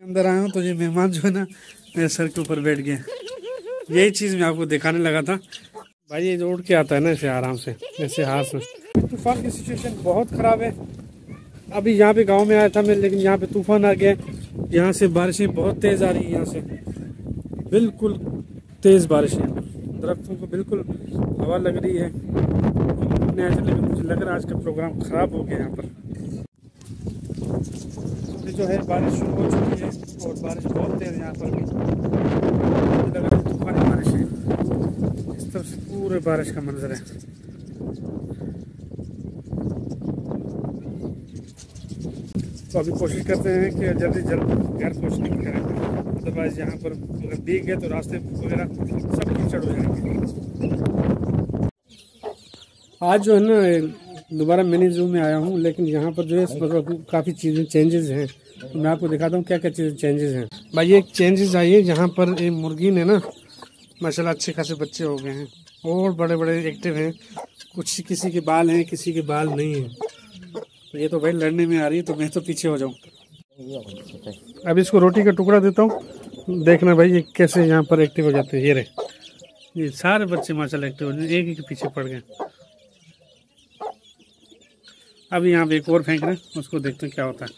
अंदर आया हूँ तो ये मेहमान जो है ना, मेरे सर के ऊपर बैठ गए यही चीज़ मैं आपको दिखाने लगा था। भाई, ये जो उड़ के आता है ना ऐसे आराम से ऐसे हाथ में तूफ़ान की सिचुएशन बहुत ख़राब है। अभी यहाँ पे गाँव में आया था मैं, लेकिन यहाँ पे तूफ़ान आ गया। यहाँ से बारिशें बहुत तेज़ आ रही है यहाँ से। बिल्कुल तेज़ बारिशें दरख्तों को बिल्कुल हवा लग रही है। मुझे लग रहा है आज का प्रोग्राम ख़राब हो गया यहाँ पर। अभी जो है बारिश शुरू हो चुकी है और बारिश बहुत तेज़ यहाँ पर भी। लग रहा है तूफानी बारिश है। इस तरफ़ से पूरे बारिश का मंजर है। तो अभी कोशिश करते हैं कि जल्दी जल्द घर पहुँचने की करें। अदरवाइज़ यहाँ पर अगर भीग गए तो रास्ते वगैरह सब कीचड़ हो जाएँगे। आज जो है ना दोबारा मिनी जू में आया हूँ, लेकिन यहाँ पर जो है मतलब काफ़ी चीज़ें चेंजेस हैं। तो मैं आपको दिखाता हूँ क्या क्या चीज़ें चेंजेस हैं। भाई, एक चेंजेस आई है, जहाँ पर एक मुर्गी ने ना, माशाल्लाह अच्छे खासे बच्चे हो गए हैं, और बड़े बड़े एक्टिव हैं। कुछ किसी के बाल हैं, किसी के बाल नहीं हैं। तो ये तो भाई लड़ने में आ रही है तो मैं तो पीछे हो जाऊँ। अब इसको रोटी का टुकड़ा देता हूँ। देखना भाई, ये कैसे यहाँ पर एक्टिव हो जाते हैं। ये रहे। ये सारे बच्चे माशाल्लाह एक्टिव हो जाते एक ही के पीछे पड़ गए। अब यहाँ पे एक और फेंक रहे हैं उसको देखते हैं क्या होता है।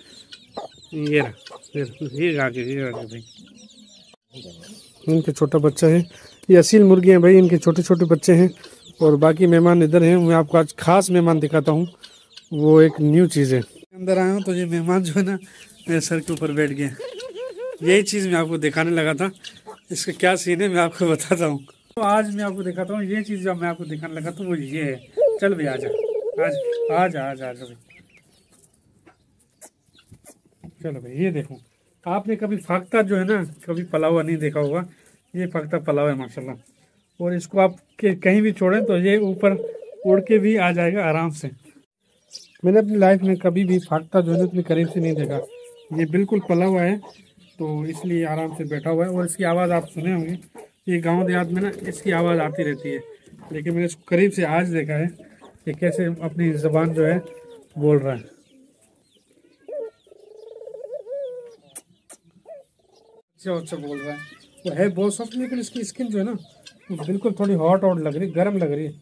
ये रहा ये आगे ये आगे भाई। इनके छोटा बच्चा है। ये असील मुर्गी हैं भाई इनके छोटे छोटे बच्चे हैं। और बाकी मेहमान इधर हैं मैं आपको आज खास मेहमान दिखाता हूँ। वो एक न्यू चीज़ है। अंदर आया हूँ तो ये मेहमान जो है ना मेरे सर के ऊपर बैठ गए यही चीज़ मैं आपको दिखाने लगा था। इसका क्या सीन है मैं आपको बताता हूँ। तो आज मैं आपको दिखाता हूँ ये चीज़ जो मैं आपको दिखाने लगा था वो ये है। चल भाई आजा आज आज आज आज चलो भाई, ये देखो। आपने कभी फाख्ता जो है ना, कभी पला हुआ नहीं देखा होगा। ये फाख्ता हुआ है, माशाल्लाह। और इसको आप के, कहीं भी छोड़ें तो ये ऊपर उड़ के भी आ जाएगा आराम से। मैंने अपनी लाइफ में कभी भी फाख्ता जो है इतनी करीब से नहीं देखा। ये बिल्कुल पला हुआ है तो इसलिए आराम से बैठा हुआ है। और इसकी आवाज़ आप सुने होंगे। ये गाँव देहात में ना, इसकी आवाज़ आती रहती है। लेकिन मैंने इसको करीब से आज देखा है। कि कैसे अपनी ज़बान जो है बोल रहा है। अच्छा अच्छा बोल रहा है। वो है बहुत सॉफ्ट लेकिन इसकी स्किन जो है ना बिल्कुल थोड़ी हॉट हॉट लग रही है गर्म लग रही है।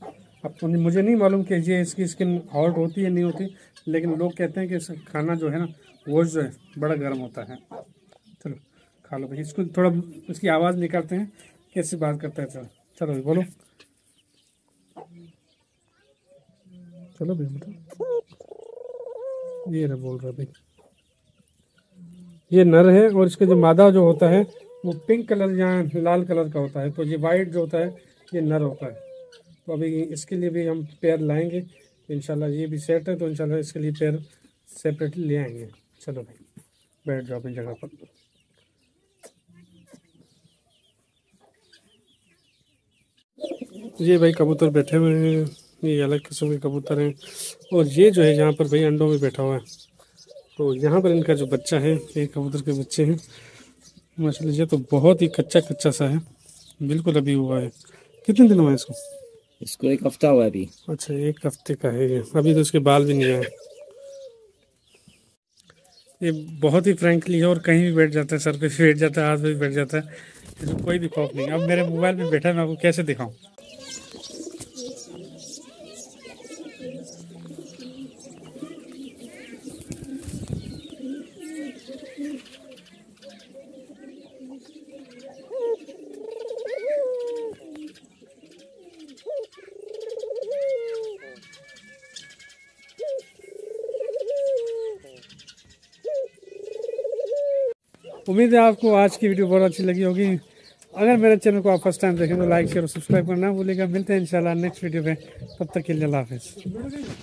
अब तो मुझे नहीं मालूम कि ये इसकी स्किन हॉट होती है नहीं होती, लेकिन लोग कहते हैं कि खाना जो है ना, वो जो है बड़ा गर्म होता है। चलो, खा लो भाई। इसको थोड़ा, इसकी आवाज़ निकालते हैं, कैसे बात करता है। चलो चलो बोलो। चलो भाई बताओ। ये बोल रहा भाई। ये नर है और इसका जो मादा जो होता है, वो पिंक कलर या लाल कलर का होता है। तो ये वाइट जो होता है, ये नर होता है। तो अभी इसके लिए भी हम पेयर लाएँगे। तो इंशाल्लाह ये भी सेट है तो इंशाल्लाह इसके लिए पेयर सेपरेटली ले आएँगे। चलो भाई, बैठ जाओ अपनी जगह पर। ये भाई कबूतर बैठे हुए हैं। ये अलग किस्म के कबूतर हैं। और ये जो है यहाँ पर भाई अंडों में बैठा हुआ है। तो यहाँ पर इनका जो बच्चा है ये कबूतर के बच्चे हैं। माशाल्लाह ये तो बहुत ही कच्चा कच्चा सा है। बिल्कुल अभी हुआ है। कितने दिन हुआ है इसको? इसको एक हफ़्ता हुआ अभी। अच्छा एक हफ़्ते का है ये। अभी तो इसके बाल भी नहीं आए। ये बहुत ही फ्रेंकली है और कहीं भी बैठ जाता है सर पे भी बैठ जाता है हाथ पे भी बैठ जाता है। इसमें कोई भी खौफ नहीं अब मेरे मोबाइल में बैठा है मैं आपको कैसे दिखाऊँ? उम्मीद है आपको आज की वीडियो बहुत अच्छी लगी होगी। अगर मेरे चैनल को आप फ़र्स्ट टाइम देखें तो लाइक, शेयर और सब्सक्राइब करना भूलेगा मिलते हैं इंशाल्लाह नेक्स्ट वीडियो में। तब तक के लिए अल्लाह हाफिज़।